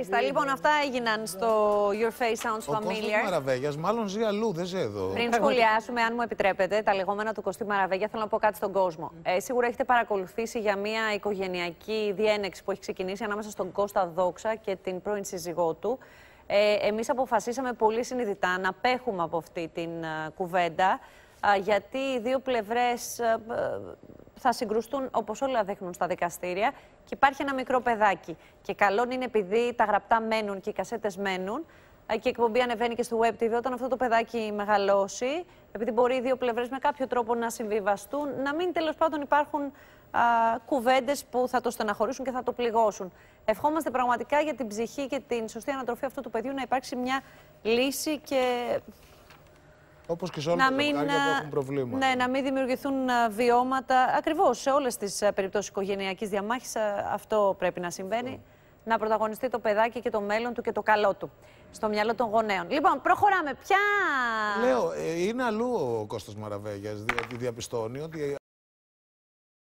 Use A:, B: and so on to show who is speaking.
A: Στα λοιπόν, αυτά έγιναν στο Your Face Sounds
B: Ο Κώστας
A: Familiar.
B: Μαραβέγιας μάλλον ζει αλλού, δεν ζει εδώ.
A: Πριν σχολιάσουμε, αν μου επιτρέπετε, τα λεγόμενα του Κωστή Μαραβέγια, θέλω να πω κάτι στον κόσμο. Ε, σίγουρα έχετε παρακολουθήσει για μια οικογενειακή διένεξη που έχει ξεκινήσει ανάμεσα στον Κώστα Δόξα και την πρώην σύζυγό του. Ε, εμείς αποφασίσαμε πολύ συνειδητά να απέχουμε από αυτή την α, κουβέντα, α, γιατί οι δύο πλευρές α, ε, θα συγκρουστούν όπως όλα δείχνουν στα δικαστήρια και υπάρχει ένα μικρό παιδάκι. Και καλό είναι επειδή τα γραπτά μένουν και οι κασέτες μένουν, ε, και η εκπομπή ανεβαίνει και στο Web TV. Όταν αυτό το παιδάκι μεγαλώσει, επειδή μπορεί οι δύο πλευρές με κάποιο τρόπο να συμβιβαστούν, να μην τέλος πάντων υπάρχουν κουβέντες που θα το στεναχωρήσουν και θα το πληγώσουν. Ευχόμαστε πραγματικά για την ψυχή και την σωστή ανατροφή αυτού του παιδιού να υπάρξει μια λύση και
B: Όπως και σε όλα
A: να
B: τα
A: μην,
B: ζευγάρια που
A: α,
B: έχουν προβλήματα.
A: ναι, να μην δημιουργηθούν α, βιώματα. Ακριβώς σε όλες τις περιπτώσεις οικογενειακής διαμάχης αυτό πρέπει να συμβαίνει. Να πρωταγωνιστεί το παιδάκι και το μέλλον του και το καλό του. Στο μυαλό των γονέων. Λοιπόν, προχωράμε. Ποια.
B: Λέω, ε, είναι αλλού ο Κώστας Μαραβέγιας, δια- διαπιστώνει ότι